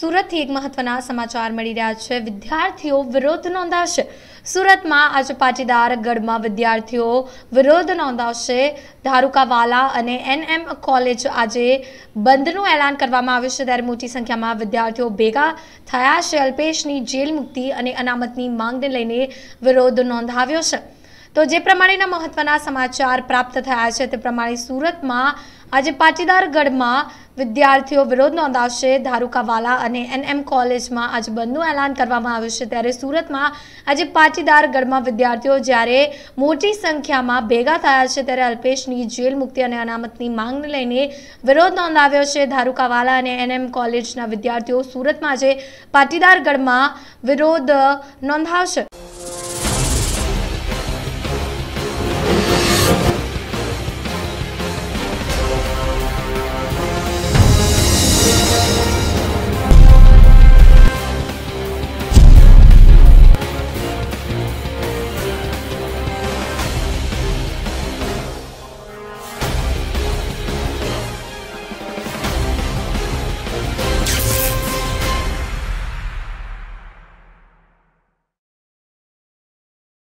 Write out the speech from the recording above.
સુરતથી એક મહત્વના સમાચાર મળી રહ્યા છે. વિદ્યાર્થીઓ વિરોધ નોંધાવશે. સુરતમાં આજે પાટીદાર ગઢમાં વિદ્યાર્થીઓ વિરોધ નોંધાવશે. ધારુકાવાલા અને એનએમ કોલેજ આજે બંધનું એલાન કરવામાં આવ્યું છે. ત્યારે મોટી સંખ્યામાં વિદ્યાર્થીઓ ભેગા થયા છે. અલ્પેશની જેલ મુક્તિ અને અનામતની માંગને લઈને વિરોધ નોંધાવ્યો છે. તો જે પ્રમાણેના મહત્વના સમાચાર પ્રાપ્ત થયા છે તે પ્રમાણે સુરતમાં આજે પાટીદાર ગઢમાં વિદ્યાર્થીઓ વિરોધ નોંધાવશે. ધારુકાવાલા અને એનએમ કોલેજમાં આજે બંધનું એલાન કરવામાં આવ્યું છે. ત્યારે સુરતમાં આજે પાટીદાર ગઢમાં વિદ્યાર્થીઓ જ્યારે મોટી સંખ્યામાં ભેગા થયા છે ત્યારે અલ્પેશની જેલ મુક્તિ અને અનામતની માંગને લઈને વિરોધ નોંધાવ્યો છે. ધારુકાવાલા અને એનએમ કોલેજના વિદ્યાર્થીઓ સુરતમાં આજે પાટીદાર ગઢમાં વિરોધ નોંધાવશે.